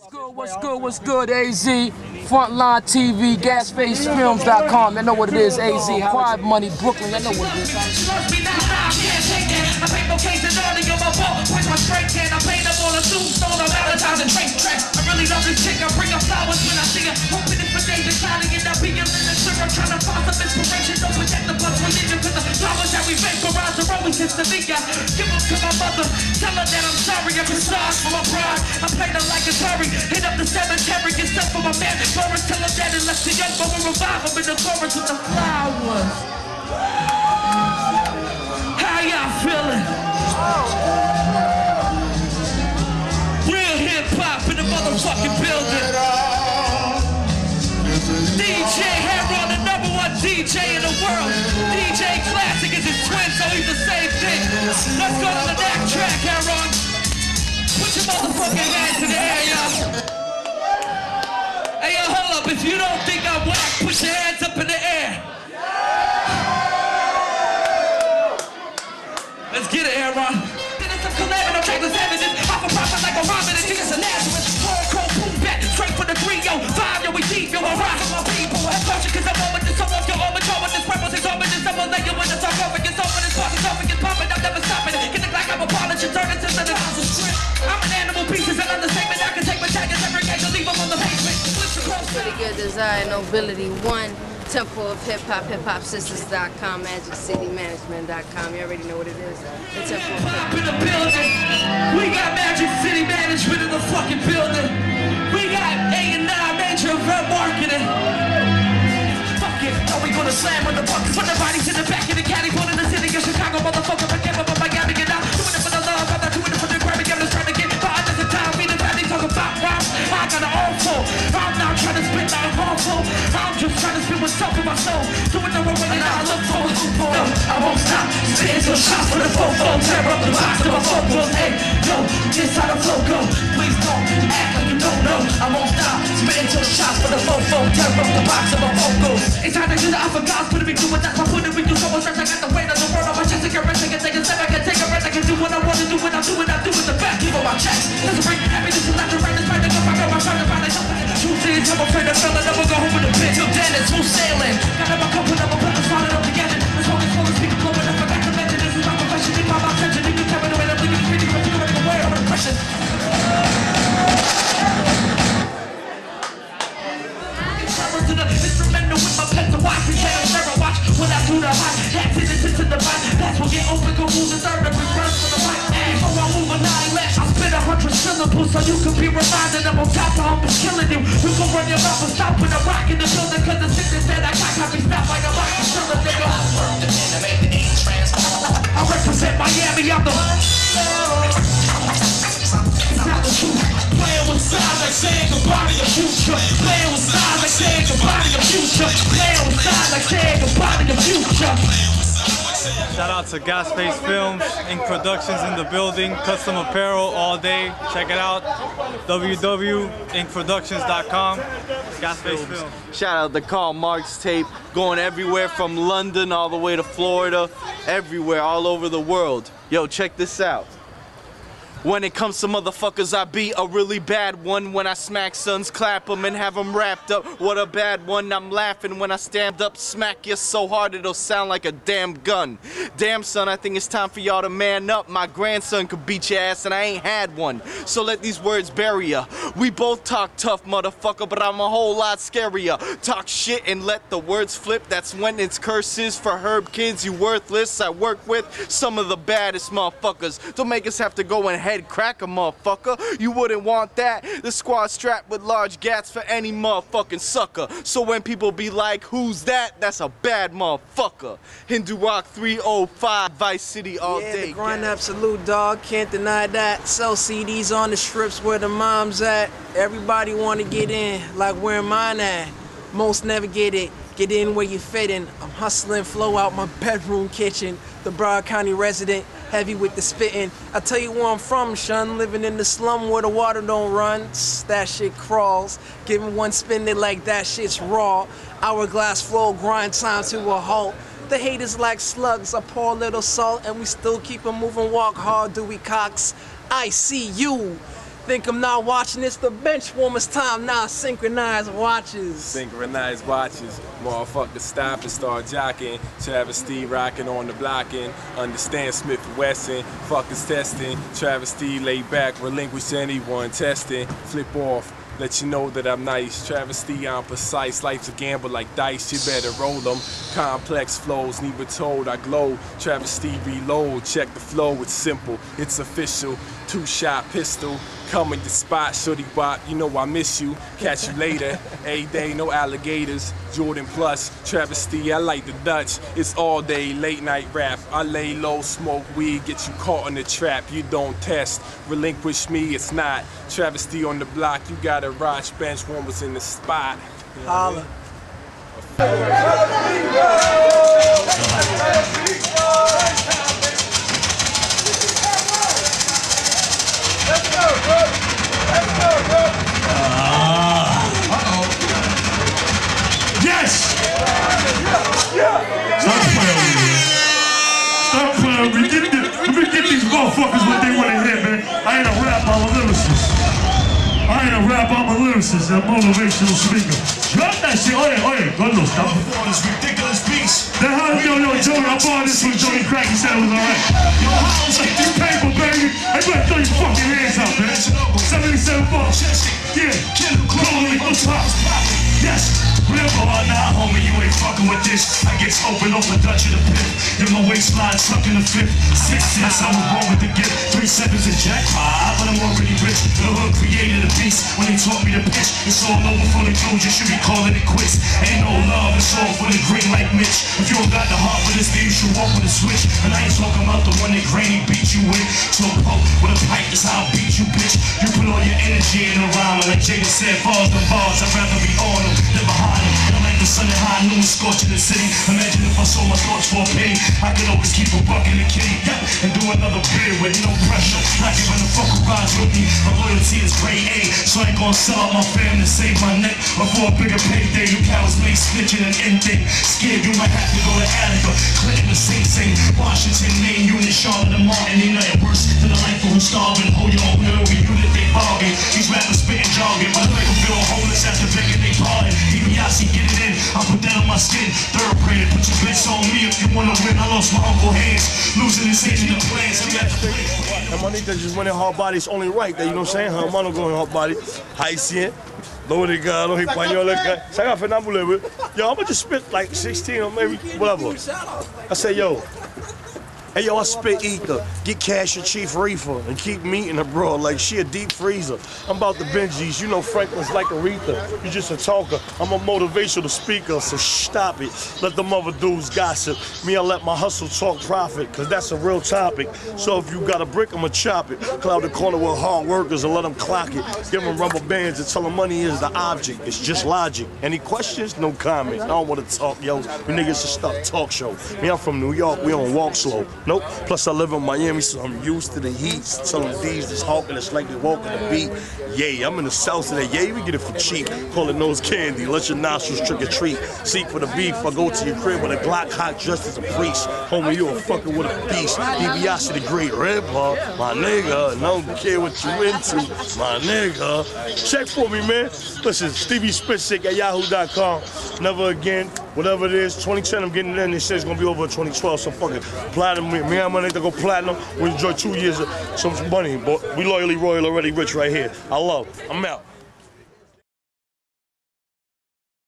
What's good, what's good, what's good, AZ? Frontline TV, gasfacefilms.com. You know what it is, AZ. Quiet Money, Brooklyn. You know what it is. We rise are always since the Give them to my mother. Tell her that I'm sorry. I'm sorry for my pride. I played her like a Atari. Hit up the cemetery. Get stuff for my man. Forrest. Tell her that unless the young boy will revive in the chorus with the flowers. How y'all feeling? Real hip hop in the motherfucking building. DJ Heron, the number one DJ in the world. Let's go to the next track, Heron. Put your motherfucking hands in the air, y'all. Hey, yo, hold up. If you don't think I'm whack, put your hands up in the air. Let's get it, Aaron. I'm. Off a like a Robin. Hardcore boom straight for the 3 yo. 5 yo, we deep, yo. I rock with my people. I'm I'm over this. I'm your with this over this. I'm with the sarcophagus. Design, nobility one. Temple of Hip Hop, Hip Hop Sisters.com, Magic City Management.com. You already know what it is. The Temple of Hip up in the building. We got Magic City Management in the fucking building. We got A&I Major Event Marketing. Fuck it, are we gonna slam with the buckets? To up in my soul. Doing the way that I look for. No, I won't stop. Spitting some shots for the fofo. Tear up the box of my focus. Hey, yo, this how the flow go. Please don't act like you don't know. I won't stop. Spitting some shots for the fofo. Tear up the box of my focus. It's time to do the alpha gods. Put me through it. That's my put it. Do so much. I got the weight of the world on my chest. I can rest. I can take a step. I can take a rest. I can do what I want to do. When I do it, I do it the best. Give on my chest. Let's bring happiness to left and right. Let's find the cup. I got my trying to find it. Truth is, I'm afraid to fail. I never go home with a bitch. Till then, it's smooth sailing. To the instrumental with my pen to watch. We say I'm never watch when I do the hot. That's it, it's into the mic. That's what get open, go move the third it. Run for the mic. Before oh, I move a nine lash, I spit a hundred syllables so you can be reminded I'm on top of I'm killing you. You can run your mouth and stop when I'm rocking the building. Cause the sickness that I got got me stopped saying goodbye to your future. Playing with sides like saying goodbye to your future. Playing with sides like saying goodbye to your future. Shout out to Gasface Films, Inked Productions in the building, custom apparel all day. Check it out. www.inkproductions.com. Gasface Films. Shout out to Karl Marx tape, going everywhere from London all the way to Florida, everywhere, all over the world. Yo, check this out. When it comes to motherfuckers, I be a really bad one. When I smack sons, clap 'em and have 'em wrapped up. What a bad one, I'm laughing when I stand up. Smack you so hard it'll sound like a damn gun. Damn son, I think it's time for y'all to man up. My grandson could beat your ass and I ain't had one. So let these words bury ya. We both talk tough, motherfucker, but I'm a whole lot scarier. Talk shit and let the words flip. That's when it's curses for herb kids, you worthless. I work with some of the baddest motherfuckers. Don't make us have to go and head crack a motherfucker. You wouldn't want that. The squad strapped with large gats for any motherfucking sucker. So when people be like, who's that? That's a bad motherfucker. Hindu Rock 305, Vice City all yeah, day. the grind gang. absolute dog, can't deny that. Sell CDs on the strips where the moms at. Everybody wanna get in, like where mine at. Most never get it. Get in where you fit in. I'm hustling flow out my bedroom kitchen. The Broward County resident, heavy with the spitting. I tell you where I'm from, shun. Living in the slum where the water don't run. That shit crawls. Giving one spin it like that shit's raw. Hourglass flow, grind time to a halt. The haters like slugs. A little salt and we still keep 'em moving. Walk hard, do we cocks? I see you. Think I'm not watching? It's the bench warmers time now. Synchronized watches. Synchronized watches. Motherfuckers stop and start jocking. Travesty rocking on the blocking. Understand Smith and Wesson. Fuckers testing. Travesty lay back, relinquish anyone testing. Flip off. Let you know that I'm nice. Travesty, I'm precise. Life's a gamble like dice. You better roll them. Complex flows, never told. I glow. Travesty reload. Check the flow. It's simple. It's official. Two shot pistol. Coming to spot. Shorty bop. You know I miss you. Catch you later. A day, no alligators. Jordan plus. Travesty, I like the Dutch. It's all day. Late night rap. I lay low, smoke weed. Get you caught in the trap. You don't test. Relinquish me. It's not. Travesty on the block. You gotta watch. Bench warmers in the spot. You know what I mean? I ain't a rap, I'm a lyricist and a motivational speaker. Drop that shit. Oye, oye, Gondo, stop. This ridiculous beats. The hell, yo, yo, Joey, I bought this from Joey Crack. He said it was alright. Yo, house like This paper, baby. Better throw your fucking hands out, man. 77 bucks. Yeah. Rolling on top. Yes. Real or not, homie, you ain't fucking with this. I get open off a Dutch of the pit. Then my waistline tucked in the fifth. Six cents, I was born with the gift. Three sevens in jackpot, but I'm already rich. The hood created a beast when they taught me to pitch. It's all over for the dudes, you should be calling it quits. Love, for the green like Mitch. If you don't got the heart for this, then you should walk with a switch. And I ain't talking about the one that Granny beat you with. A poke with a pipe, that's how I beat you, bitch. You put all your energy in a rhyme, and like Jada said, bars the bars. I'd rather be on them than behind them. The sun at high noon, scorching the city. Imagine if I sold my thoughts for a penny. I could always keep a buck in the kitty, yeah, and do another beer with no pressure. Not giving a fuck who rides with me. My loyalty is grade A, so I ain't gonna sell out my fam to save my neck. Or for a bigger payday, you cowards make snitching and anything. Scared you might have to go to Attica, Clinton to Sing Sing, Washington, Maine, unit, Charlotte, and Martin. Ain't nothing worse than a life for who's starving. Skin. Third grade, put your bitch on me if you wanna win. I lost my uncle hands, losing his hands in the plans. Got to play. Hermanita just went in hard body, it's only right that, you know what I'm saying? Hermano going hard body. Haitian, Dominicano, Español, Saga Fernando Yo, I'm gonna just spit like 16 or maybe whatever. I say, yo, hey yo, I spit ether, get cash and chief reefer, and keep meeting her, bro, like she a deep freezer. I'm about the Benjis, you know Franklin's like Aretha. You just a talker, I'm a motivational speaker, so stop it. Let them other dudes gossip. Me, I let my hustle talk profit, cause that's a real topic. So if you got a brick, I'ma chop it. Cloud the corner with hard workers and let them clock it. Give them rubber bands and tell them money is the object. It's just logic. Any questions? No comments. I don't wanna talk, yo. You niggas should start talk show. Me, I'm from New York, we don't walk slow. Nope. Plus I live in Miami, so I'm used to the heat. Tell them these is hawking, it's like they walking the beat. Yay, I'm in the south today. Yay, we get it for cheap. Call it nose candy. Let your nostrils trick or treat. Seek for the beef. I go to your crib with a Glock hot just as a priest. Homie, you a fucking with a beast. DiBiase the great rapper. My nigga. And I don't care what you into. My nigga. Check for me, man. Listen, Stevie Spitzik at yahoo.com. Never again. Whatever it is, 2010, I'm getting in. This shit's gonna be over 2012, so fuck it. Platinum, me, me and my nigga go platinum. We enjoy two years of some money, but we loyally royal already rich right here. I love. I'm out.